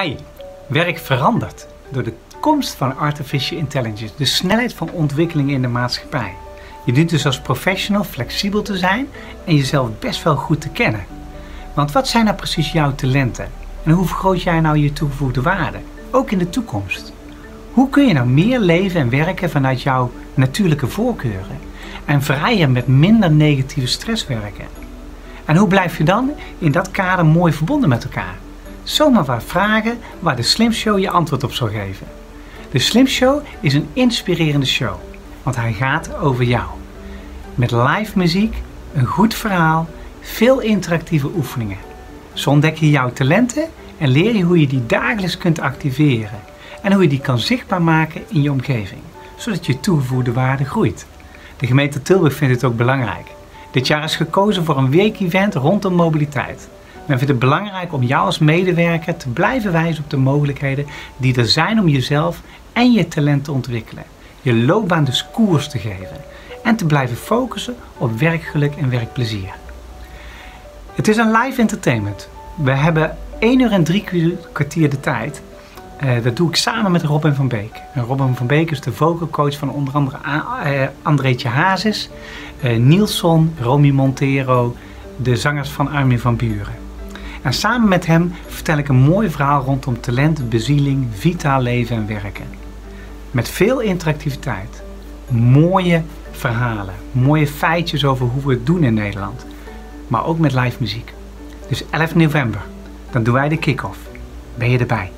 Hi, werk verandert door de komst van artificial intelligence, de snelheid van ontwikkeling in de maatschappij. Je dient dus als professional flexibel te zijn en jezelf best wel goed te kennen. Want wat zijn nou precies jouw talenten? En hoe vergroot jij nou je toegevoegde waarde, ook in de toekomst? Hoe kun je nou meer leven en werken vanuit jouw natuurlijke voorkeuren en vrijer met minder negatieve stress werken? En hoe blijf je dan in dat kader mooi verbonden met elkaar? Zomaar wat vragen waar de Slim Show je antwoord op zal geven. De Slim Show is een inspirerende show, want hij gaat over jou. Met live muziek, een goed verhaal, veel interactieve oefeningen. Zo ontdek je jouw talenten en leer je hoe je die dagelijks kunt activeren en hoe je die kan zichtbaar maken in je omgeving, zodat je toegevoegde waarde groeit. De gemeente Tilburg vindt het ook belangrijk. Dit jaar is gekozen voor een weekevent rondom mobiliteit. Men vindt het belangrijk om jou als medewerker te blijven wijzen op de mogelijkheden die er zijn om jezelf en je talent te ontwikkelen. Je loopbaan dus koers te geven en te blijven focussen op werkgeluk en werkplezier. Het is een live entertainment. We hebben 1 uur en 3 kwartier de tijd. Uh, dat doe ik samen met Robin van Beek. En Robin van Beek is de vocalcoach van onder andere uh, Andreetje Hazes, uh, Nielson, Romy Montero, de zangers van Armin van Buren. En samen met hem vertel ik een mooi verhaal rondom talent, bezieling, vitaal leven en werken. Met veel interactiviteit, mooie verhalen, mooie feitjes over hoe we het doen in Nederland, maar ook met live muziek. Dus 11 november, dan doen wij de kick-off. Ben je erbij?